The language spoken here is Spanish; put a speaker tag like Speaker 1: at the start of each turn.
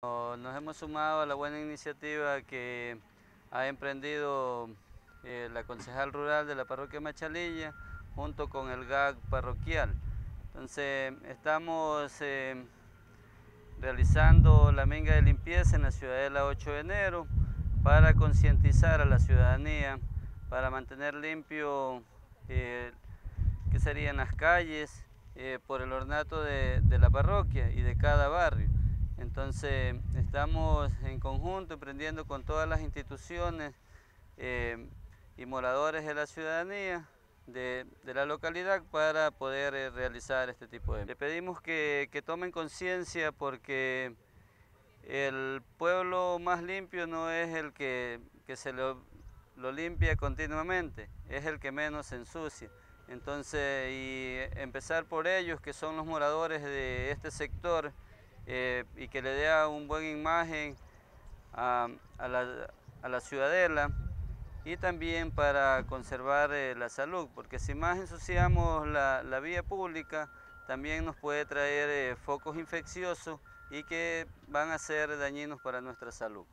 Speaker 1: Nos hemos sumado a la buena iniciativa que ha emprendido eh, la concejal rural de la parroquia Machalilla junto con el GAG parroquial. Entonces estamos eh, realizando la minga de limpieza en la ciudadela 8 de enero para concientizar a la ciudadanía, para mantener limpio eh, que serían las calles por el ornato de la parroquia y de cada barrio. Entonces estamos en conjunto emprendiendo con todas las instituciones eh, y moradores de la ciudadanía de, la localidad para poder eh, realizar este tipo de... Le pedimos que, tomen conciencia porque el pueblo más limpio no es el que, se lo, limpia continuamente, es el que menos ensucia. Entonces, y empezar por ellos, que son los moradores de este sector, eh, y que le dé una buena imagen a, la, ciudadela y también para conservar eh, la salud, porque si más ensuciamos la, vía pública, también nos puede traer eh, focos infecciosos y que van a ser dañinos para nuestra salud.